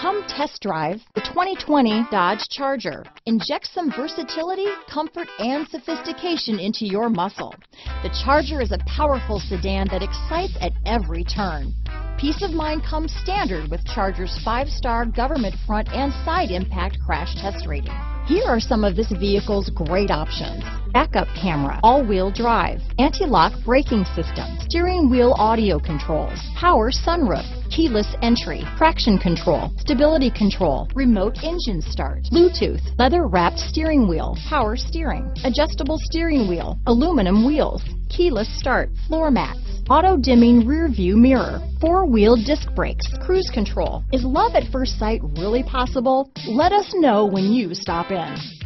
Come test drive the 2020 Dodge Charger. Inject some versatility, comfort, and sophistication into your muscle. The Charger is a powerful sedan that excites at every turn. Peace of mind comes standard with Charger's five-star government front and side impact crash test rating. Here are some of this vehicle's great options. Backup camera, all-wheel drive, anti-lock braking system, steering wheel audio controls, power sunroof, keyless entry, traction control, stability control, remote engine start, Bluetooth, leather wrapped steering wheel, power steering, adjustable steering wheel, aluminum wheels, keyless start, floor mats, auto dimming rear view mirror, four wheel disc brakes, cruise control. Is love at first sight really possible? Let us know when you stop in.